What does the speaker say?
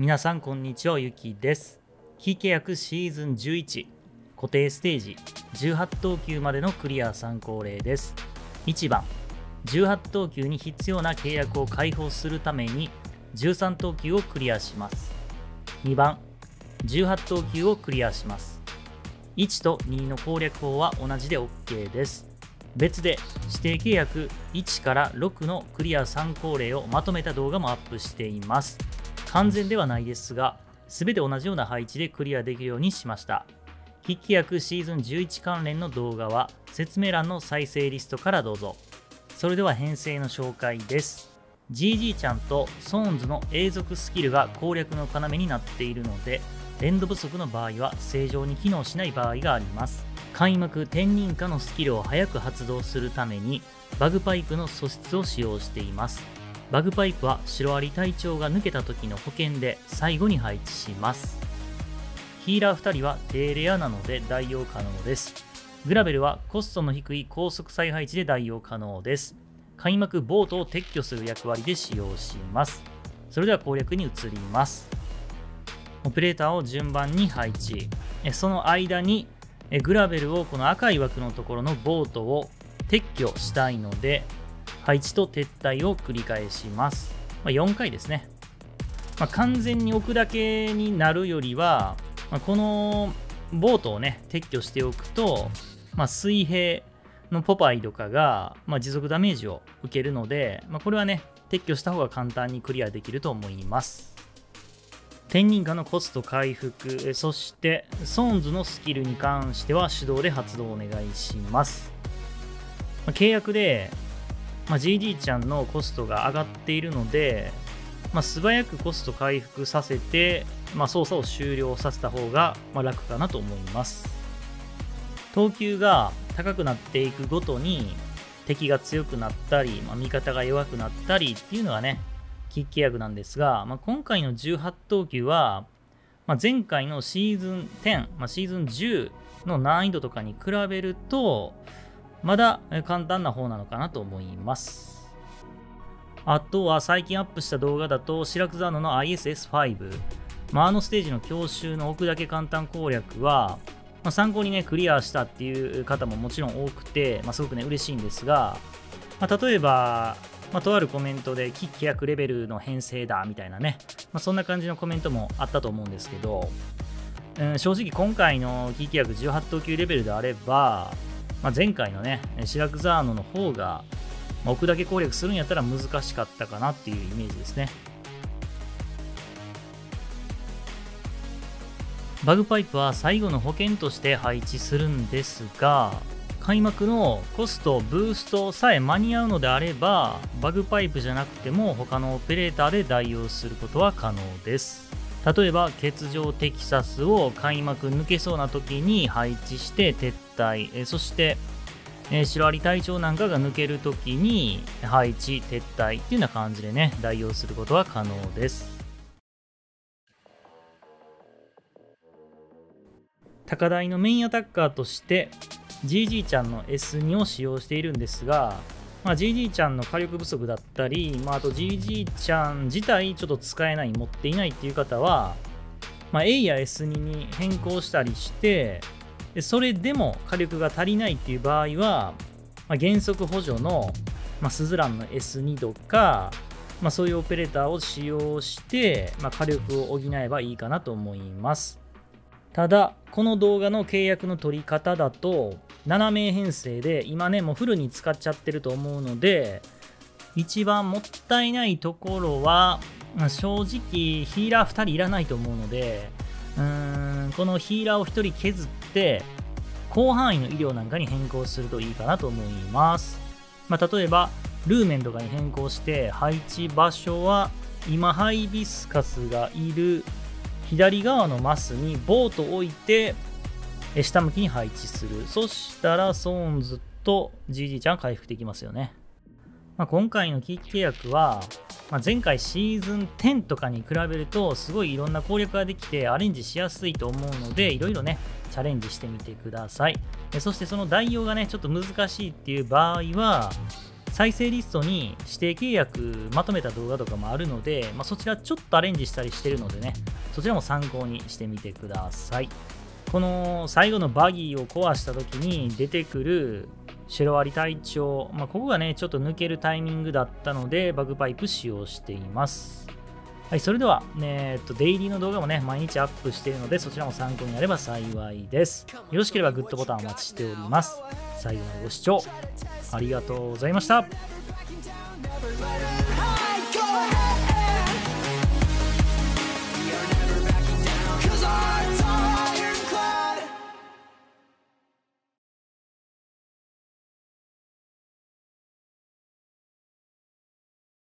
皆さんこんにちはゆきです。非契約シーズン11固定ステージ18等級までのクリア参考例です。1番18等級に必要な契約を開放するために13等級をクリアします。2番18等級をクリアします。1と2の攻略法は同じで OK です。別で指定契約1から6のクリア参考例をまとめた動画もアップしています。完全ではないですが全て同じような配置でクリアできるようにしました。筆記役シーズン11関連の動画は説明欄の再生リストからどうぞ。それでは編成の紹介です。GG ちゃんとソーンズの永続スキルが攻略の要になっているので連動不足の場合は正常に機能しない場合があります。開幕天人化のスキルを早く発動するためにバグパイプの素質を使用しています。バグパイプはシロアリ隊長が抜けた時の保険で最後に配置します。ヒーラー2人は低レアなので代用可能です。グラベルはコストの低い高速再配置で代用可能です。開幕ボートを撤去する役割で使用します。それでは攻略に移ります。オペレーターを順番に配置。その間にグラベルをこの赤い枠のところのボートを撤去したいので配置と撤退を繰り返します、まあ、4回ですね、まあ、完全に置くだけになるよりは、まあ、このボートをね撤去しておくと、ま水平のポパイとかが、ま持続ダメージを受けるので、まこれはね撤去した方が簡単にクリアできると思います。天人化のコスト回復、そしてソーンズのスキルに関しては手動で発動お願いします。ま、契約で、まあ、GD ちゃんのコストが上がっているので、まあ、素早くコスト回復させて、まあ、操作を終了させた方が、ま楽かなと思います。等級が高くなっていくごとに敵が強くなったり、ま味方が弱くなったりっていうのがね、筆記役なんですが、まあ、今回の18等級は、まあ、前回のシーズン10、まあ、シーズン10の難易度とかに比べると、まだ簡単な方なのかなと思います。あとは最近アップした動画だと、シラクザーノの ISS5、まあ、あのステージの教習の置くだけ簡単攻略は、まあ、参考にね、クリアしたっていう方ももちろん多くて、まあ、すごくね、嬉しいんですが、まあ、例えば、まあ、とあるコメントで、キッ契約レベルの編成だみたいなね、まあ、そんな感じのコメントもあったと思うんですけど、うん、正直今回のキッ契約18等級レベルであれば、まあ、前回のね、シラクザーノの方が、置くだけ攻略するんやったら難しかったかなっていうイメージですね。バグパイプは最後の保険として配置するんですが、開幕のコストブーストさえ間に合うのであればバグパイプじゃなくても他のオペレーターで代用することは可能です例えば欠場テキサスを開幕抜けそうな時に配置して撤退。えそしてえシロアリ隊長なんかが抜ける時に配置撤退っていうような感じでね代用することは可能です。高台のメインアタッカーとして GG ちゃんの S2 を使用しているんですが、まあ、GG ちゃんの火力不足だったり、まあ、あと GG ちゃん自体ちょっと使えない、持っていないっていう方は、まあ、A や S2 に変更したりして、でそれでも火力が足りないっていう場合は、まあ、減速補助の、まあ、スズランの S2 とか、まあ、そういうオペレーターを使用して、まあ、火力を補えばいいかなと思います。ただ、この動画の契約の取り方だと、7名編成で、今ね、もうフルに使っちゃってると思うので、一番もったいないところは、正直、ヒーラー2人いらないと思うので、うーん、このヒーラーを1人削って、広範囲の医療なんかに変更するといいかなと思います。まあ、例えば、ルーメンとかに変更して、配置場所は、今ハイビスカスがいる左側のマスにボートを置いて下向きに配置する。そしたらソーンズと GG ちゃん回復できますよね、まあ、今回のキッ契約は、まあ、前回シーズン10とかに比べるとすごいいろんな攻略ができてアレンジしやすいと思うのでいろいろねチャレンジしてみてください。そしてその代用がねちょっと難しいっていう場合は再生リストに指定契約まとめた動画とかもあるので、まあ、そちらちょっとアレンジしたりしてるのでねそちらも参考にしてみてください。この最後のバギーを壊した時に出てくるシロアリ隊長、まあ、ここがねちょっと抜けるタイミングだったのでバグパイプ使用しています。はい、それでは、ね、えっと、デイリーの動画もね、毎日アップしているので、そちらも参考になれば幸いです。よろしければグッドボタンお待ちしております。最後までご視聴ありがとうございました。